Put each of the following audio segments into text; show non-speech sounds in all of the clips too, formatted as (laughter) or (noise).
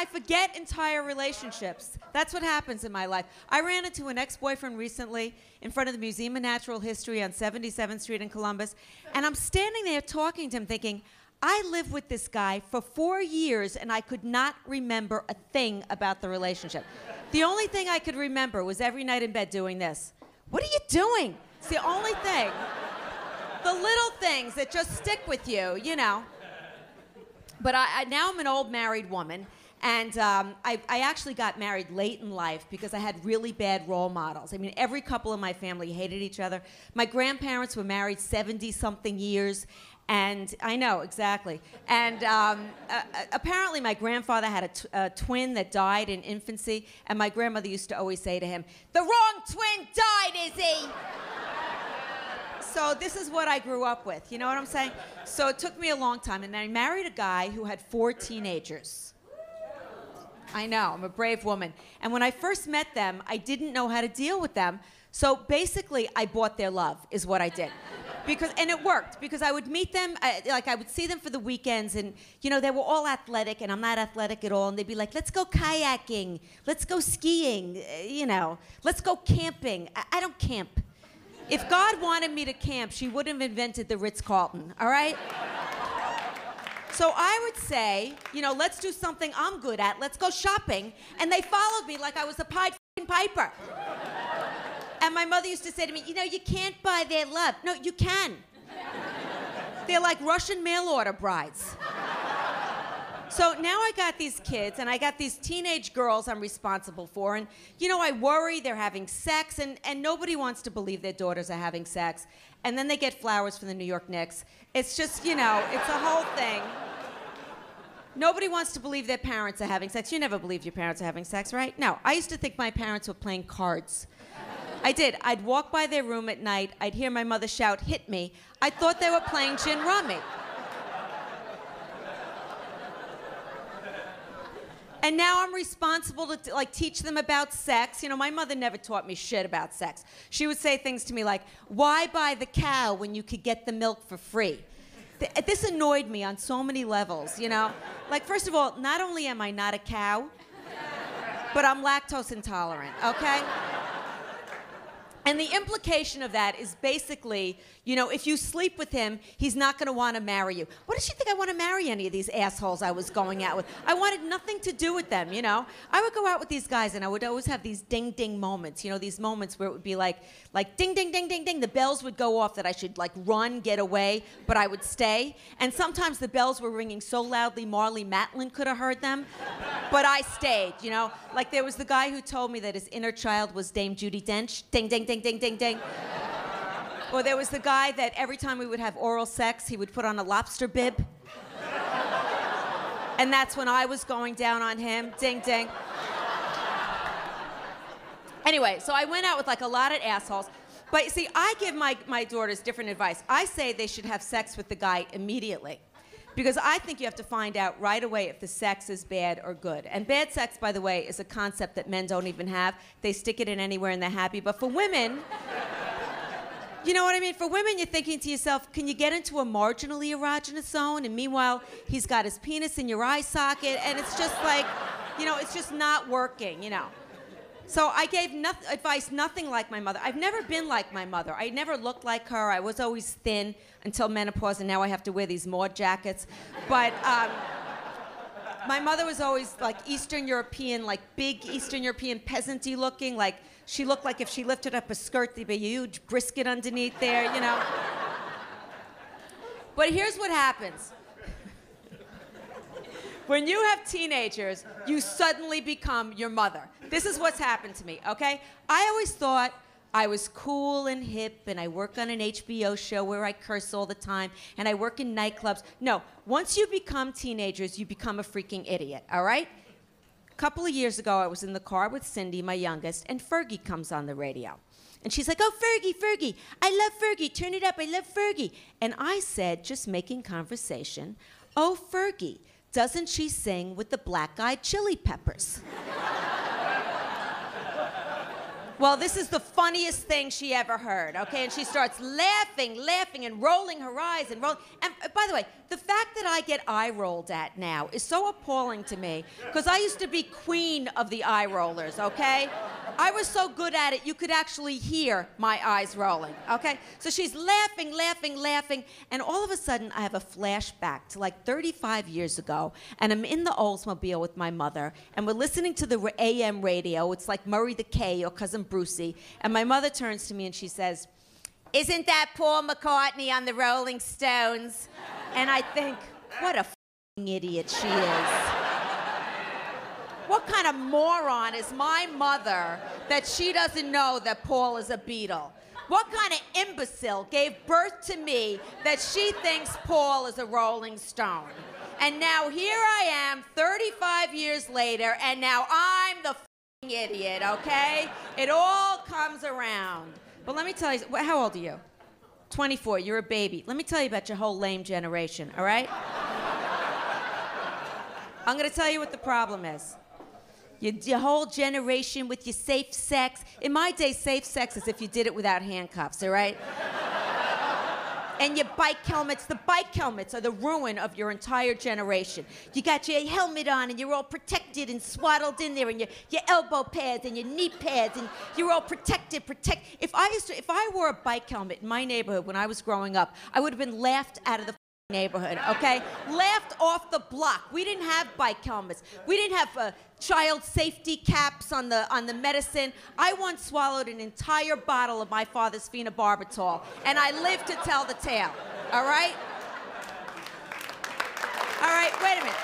I forget entire relationships. That's what happens in my life. I ran into an ex boyfriend recently in front of the Museum of Natural History on 77th Street in Columbus, and I'm standing there talking to him thinking, I lived with this guy for four years and I could not remember a thing about the relationship. The only thing I could remember was every night in bed doing this. What are you doing? It's the only thing. The little things that just stick with you, you know. But I, I now I'm an old married woman, and um, I, I actually got married late in life because I had really bad role models. I mean, every couple in my family hated each other. My grandparents were married 70 something years, and I know exactly. And um, uh, apparently, my grandfather had a, twin that died in infancy, and my grandmother used to always say to him, "The wrong twin died, Izzy." so this is what I grew up with. You know what I'm saying? So it took me a long time, and I married a guy who had four teenagers. I know, I'm a brave woman. And when I first met them, I didn't know how to deal with them. So basically, I bought their love, is what I did. Because, and it worked because I would meet them, I, like I would see them for the weekends, and you know they were all athletic, and I'm not athletic at all. And they'd be like, "Let's go kayaking, let's go skiing, uh, you know, let's go camping." I, I don't camp. If God wanted me to camp, she would have invented the Ritz Carlton, all right? So I would say, you know, let's do something I'm good at. Let's go shopping. And they followed me like I was a Pied Piper. And my mother used to say to me, you know, you can't buy their love. No, you can. They're like Russian mail order brides. So now I got these kids and I got these teenage girls I'm responsible for. And, you know, I worry they're having sex, and, and nobody wants to believe their daughters are having sex. And then they get flowers from the New York Knicks. It's just, you know, it's a whole thing. Nobody wants to believe their parents are having sex. You never believe your parents are having sex, right? No. I used to think my parents were playing cards. I did. I'd walk by their room at night. I'd hear my mother shout, hit me. I thought they were playing gin rummy. And now I'm responsible to like teach them about sex. You know, my mother never taught me shit about sex. She would say things to me like, "Why buy the cow when you could get the milk for free?" Th- this annoyed me on so many levels, you know? Like first of all, not only am I not a cow, but I'm lactose intolerant, okay? And the implication of that is basically, you know, if you sleep with him, he's not going to want to marry you. What does she think I want to marry any of these assholes I was going out with? I wanted nothing to do with them, you know. I would go out with these guys and I would always have these ding ding moments, you know, these moments where it would be like like ding ding ding ding ding the bells would go off that I should like run, get away, but I would stay. And sometimes the bells were ringing so loudly Marlee Matlin could have heard them, but I stayed, you know. Like there was the guy who told me that his inner child was Dame Judi Dench. Ding ding ding ding ding ding. Or there was the guy that every time we would have oral sex, he would put on a lobster bib. And that's when I was going down on him. Ding ding. Anyway, so I went out with like a lot of assholes. But you see, I give my, my daughters different advice. I say they should have sex with the guy immediately. Because I think you have to find out right away if the sex is bad or good. And bad sex, by the way, is a concept that men don't even have. They stick it in anywhere and they're happy. But for women, (laughs) you know what I mean? For women, you're thinking to yourself, can you get into a marginally erogenous zone? And meanwhile, he's got his penis in your eye socket, and it's just like, you know, it's just not working, you know. So I gave no- advice nothing like my mother. I've never been like my mother. I never looked like her. I was always thin until menopause, and now I have to wear these Maud jackets. But um, my mother was always like Eastern European, like big Eastern European peasanty looking. Like she looked like if she lifted up a skirt, there'd be a huge brisket underneath there, you know. But here's what happens. When you have teenagers, you suddenly become your mother. This is what's happened to me, okay? I always thought I was cool and hip and I work on an HBO show where I curse all the time and I work in nightclubs. No, once you become teenagers, you become a freaking idiot, all right? A couple of years ago, I was in the car with Cindy, my youngest, and Fergie comes on the radio. And she's like, Oh, Fergie, Fergie, I love Fergie, turn it up, I love Fergie. And I said, just making conversation, Oh, Fergie, doesn't she sing with the black eyed chili peppers? Well, this is the funniest thing she ever heard, okay? And she starts laughing, laughing, and rolling her eyes and roll. And uh, by the way, the fact that I get eye rolled at now is so appalling to me because I used to be queen of the eye rollers, okay? I was so good at it, you could actually hear my eyes rolling, okay? So she's laughing, laughing, laughing, and all of a sudden I have a flashback to like 35 years ago, and I'm in the Oldsmobile with my mother, and we're listening to the AM radio. It's like Murray the K or Cousin Brucey, and my mother turns to me and she says, Isn't that Paul McCartney on the Rolling Stones? And I think, what a idiot she is. What kind of moron is my mother that she doesn't know that Paul is a Beatle? What kind of imbecile gave birth to me that she thinks Paul is a Rolling Stone? And now here I am, 35 years later, and now I'm the idiot, okay? It all comes around. But let me tell you, how old are you? 24, you're a baby. Let me tell you about your whole lame generation, all right? I'm gonna tell you what the problem is. Your, your, whole generation with your safe sex. In my day, safe sex is if you did it without handcuffs, all right? (laughs) and your bike helmets. The bike helmets are the ruin of your entire generation. You got your helmet on and you're all protected and swaddled in there and your, your elbow pads and your knee pads and you're all protected, protect. If I used to, if I wore a bike helmet in my neighborhood when I was growing up, I would have been laughed out of the neighborhood, okay? Laughed off the block. We didn't have bike helmets. We didn't have uh, child safety caps on the on the medicine. I once swallowed an entire bottle of my father's phenobarbital, and I live to tell the tale. All right? All right, wait a minute.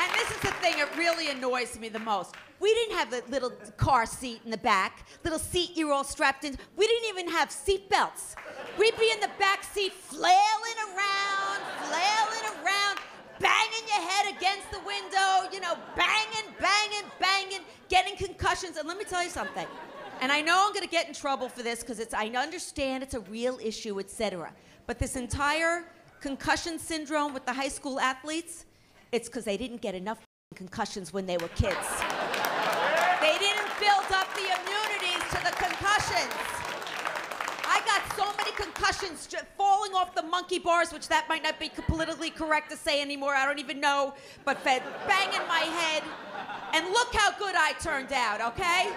And this is the thing that really annoys me the most. We didn't have a little car seat in the back, little seat you were all strapped in. We didn't even have seat belts. We'd be in the back seat flailing around, flailing around, banging your head against the window, you know, banging, banging, banging, getting concussions. And let me tell you something. And I know I'm going to get in trouble for this because it's I understand it's a real issue, etc. But this entire concussion syndrome with the high school athletes, it's because they didn't get enough concussions when they were kids. They didn't build up the immunities to the concussions. I got so many concussions falling off the monkey bars, which that might not be politically correct to say anymore. I don't even know, but banging my head. And look how good I turned out, okay?